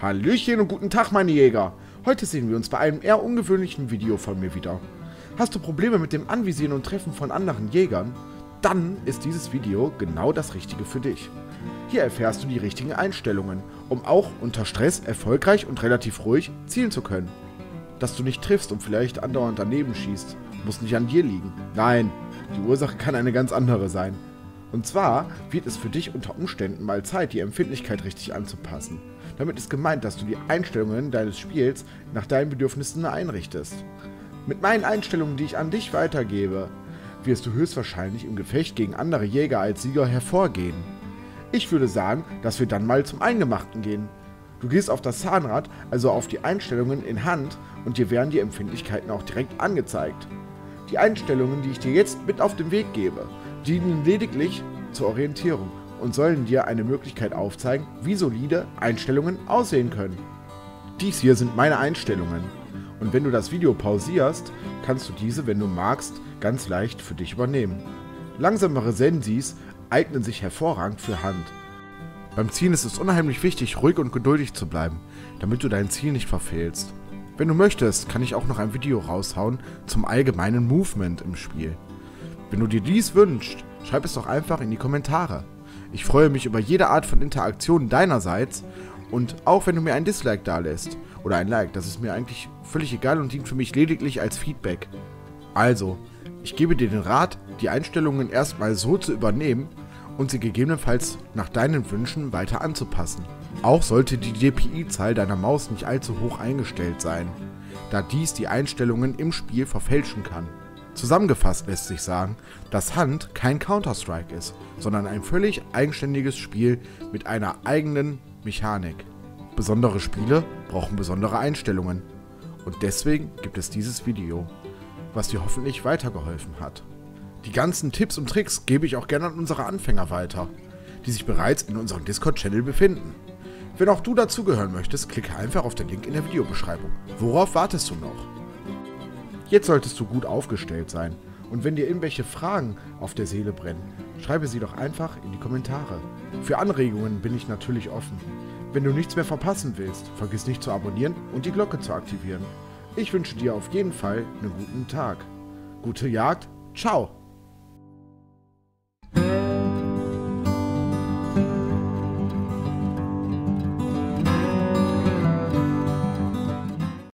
Hallöchen und guten Tag, meine Jäger. Heute sehen wir uns bei einem eher ungewöhnlichen Video von mir wieder. Hast du Probleme mit dem Anvisieren und Treffen von anderen Jägern? Dann ist dieses Video genau das Richtige für dich. Hier erfährst du die richtigen Einstellungen, um auch unter Stress erfolgreich und relativ ruhig zielen zu können. Dass du nicht triffst und vielleicht andauernd daneben schießt, muss nicht an dir liegen. Nein, die Ursache kann eine ganz andere sein. Und zwar wird es für dich unter Umständen mal Zeit, die Empfindlichkeit richtig anzupassen. Damit ist gemeint, dass du die Einstellungen deines Spiels nach deinen Bedürfnissen einrichtest. Mit meinen Einstellungen, die ich an dich weitergebe, wirst du höchstwahrscheinlich im Gefecht gegen andere Jäger als Sieger hervorgehen. Ich würde sagen, dass wir dann mal zum Eingemachten gehen. Du gehst auf das Zahnrad, also auf die Einstellungen in Hand und dir werden die Empfindlichkeiten auch direkt angezeigt. Die Einstellungen, die ich dir jetzt mit auf den Weg gebe, dienen lediglich zur Orientierung und sollen dir eine Möglichkeit aufzeigen, wie solide Einstellungen aussehen können. Dies hier sind meine Einstellungen. Und wenn du das Video pausierst, kannst du diese, wenn du magst, ganz leicht für dich übernehmen. Langsamere Sensis eignen sich hervorragend für Hand. Beim Ziehen ist es unheimlich wichtig, ruhig und geduldig zu bleiben, damit du dein Ziel nicht verfehlst. Wenn du möchtest, kann ich auch noch ein Video raushauen zum allgemeinen Movement im Spiel. Wenn du dir dies wünschst, schreib es doch einfach in die Kommentare. Ich freue mich über jede Art von Interaktion deinerseits und auch wenn du mir ein Dislike da lässt oder ein Like, das ist mir eigentlich völlig egal und dient für mich lediglich als Feedback. Also, ich gebe dir den Rat, die Einstellungen erstmal so zu übernehmen und sie gegebenenfalls nach deinen Wünschen weiter anzupassen. Auch sollte die DPI-Zahl deiner Maus nicht allzu hoch eingestellt sein, da dies die Einstellungen im Spiel verfälschen kann. Zusammengefasst lässt sich sagen, dass Hand kein Counter-Strike ist, sondern ein völlig eigenständiges Spiel mit einer eigenen Mechanik. Besondere Spiele brauchen besondere Einstellungen. Und deswegen gibt es dieses Video, was dir hoffentlich weitergeholfen hat. Die ganzen Tipps und Tricks gebe ich auch gerne an unsere Anfänger weiter, die sich bereits in unserem Discord-Channel befinden. Wenn auch du dazugehören möchtest, klicke einfach auf den Link in der Videobeschreibung. Worauf wartest du noch? Jetzt solltest du gut aufgestellt sein. Und wenn dir irgendwelche Fragen auf der Seele brennen, schreibe sie doch einfach in die Kommentare. Für Anregungen bin ich natürlich offen. Wenn du nichts mehr verpassen willst, vergiss nicht zu abonnieren und die Glocke zu aktivieren. Ich wünsche dir auf jeden Fall einen guten Tag. Gute Jagd, ciao!